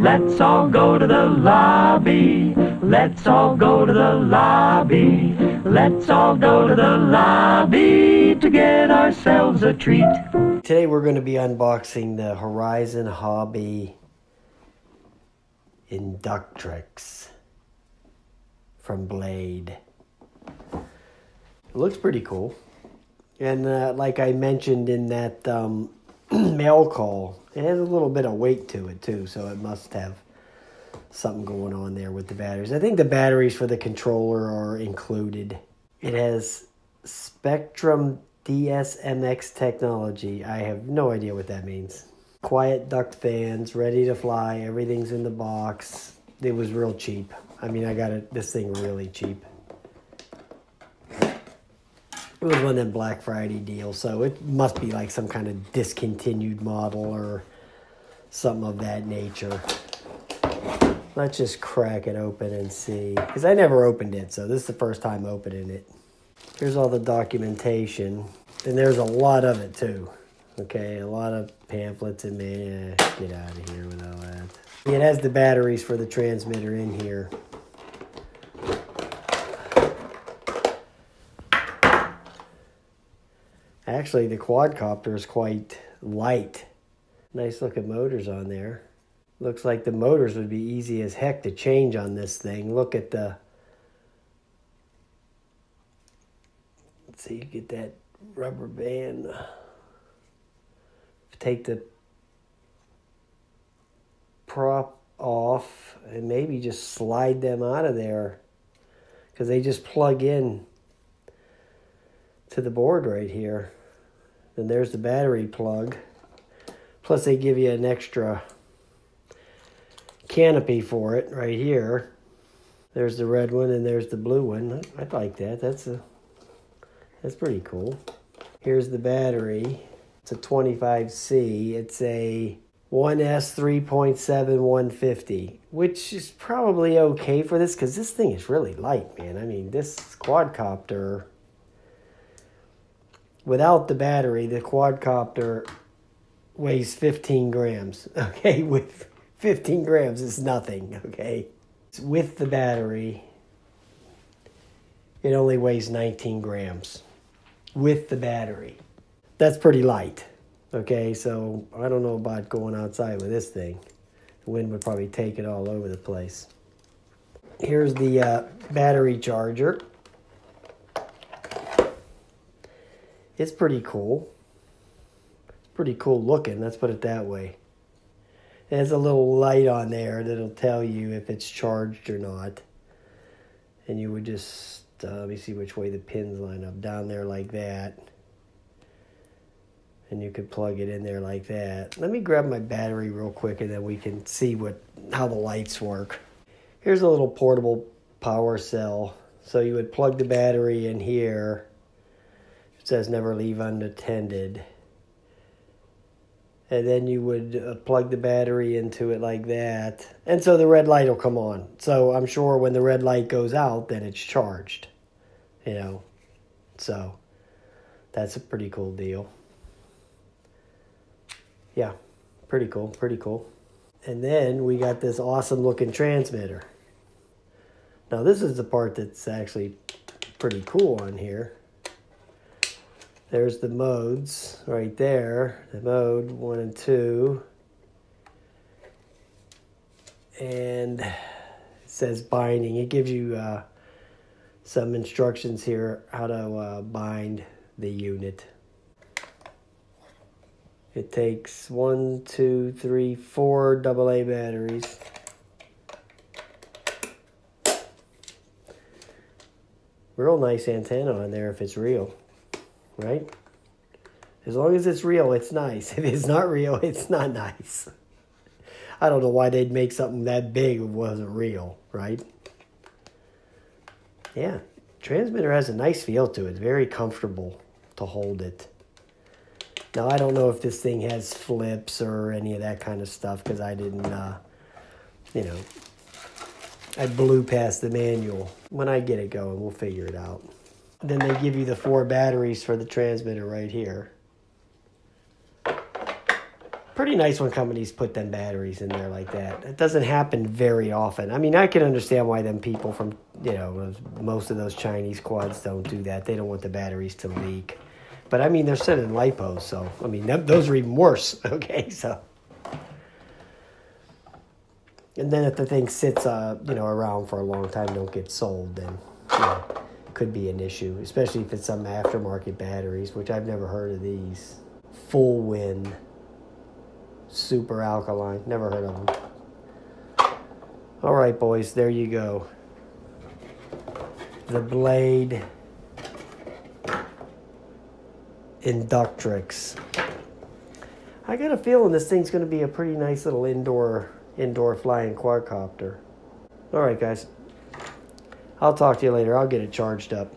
Let's all go to the lobby. Let's all go to the lobby. Let's all go to the lobby to get ourselves a treat. Today we're going to be unboxing the Horizon Hobby Inductrix from Blade. It looks pretty cool. And uh, like I mentioned in that um, mail call, it has a little bit of weight to it too, so it must have something going on there with the batteries. I think the batteries for the controller are included. It has Spektrum DSMX technology. I have no idea what that means. Quiet duct fans, ready to fly. Everything's in the box. It was real cheap. I mean, I got it, this thing really cheap. It was one of them Black Friday deals, so it must be like some kind of discontinued model or something of that nature. Let's just crack it open and see. Because I never opened it, so this is the first time opening it. Here's all the documentation. And there's a lot of it too. Okay, a lot of pamphlets and man, get out of here with all that. It has the batteries for the transmitter in here. Actually, the quadcopter is quite light. Nice looking motors on there. Looks like the motors would be easy as heck to change on this thing. Look at the... Let's see, you get that rubber band. Take the prop off and maybe just slide them out of there because they just plug in to the board right here. Then there's the battery plug. Plus they give you an extra canopy for it right here. There's the red one and there's the blue one. I, like that. That's a that's pretty cool. Here's the battery. It's a 25C. It's a 1S 3.7 150, which is probably okay for this because this thing is really light, man. I mean, this quadcopter without the battery, the quadcopter weighs 15 grams. Okay, with 15 grams is nothing. Okay, with the battery, it only weighs 19 grams. With the battery, that's pretty light. Okay, so I don't know about going outside with this thing. The wind would probably take it all over the place. Here's the uh, battery charger. It's pretty cool. It's pretty cool looking, let's put it that way. There's a little light on there that'll tell you if it's charged or not. And you would just, uh, let me see which way the pins line up, down there like that. And you could plug it in there like that. Let me grab my battery real quick and then we can see what how the lights work. Here's a little portable power cell. So you would plug the battery in here says never leave unattended. And then you would uh, plug the battery into it like that. And so the red light will come on. So I'm sure when the red light goes out, then it's charged. You know, so that's a pretty cool deal. Yeah, pretty cool, pretty cool. And then we got this awesome looking transmitter. Now this is the part that's actually pretty cool on here. There's the modes right there, the mode one and two. And it says binding. It gives you uh, some instructions here how to uh, bind the unit. It takes one, two, three, four AA batteries. Real nice antenna on there if it's real right? As long as it's real, it's nice. If it's not real, it's not nice. I don't know why they'd make something that big wasn't real, right? Yeah, transmitter has a nice feel to it. Very comfortable to hold it. Now, I don't know if this thing has flips or any of that kind of stuff because I didn't, uh, you know, I blew past the manual. When I get it going, we'll figure it out. Then they give you the four batteries for the transmitter right here. pretty nice when companies put them batteries in there like that. It doesn't happen very often. I mean, I can understand why them people from, you know, most of those Chinese quads don't do that. They don't want the batteries to leak. But I mean, they're sending lipos, so I mean, those are even worse. Okay, so. And then if the thing sits, uh, you know, around for a long time, don't get sold, then you know, could be an issue, especially if it's some aftermarket batteries, which I've never heard of these. Full Win super alkaline. Never heard of them. All right, boys, there you go. The Blade Inductrix. I got a feeling this thing's going to be a pretty nice little indoor indoor flying quadcopter. All right, guys. I'll talk to you later. I'll get it charged up.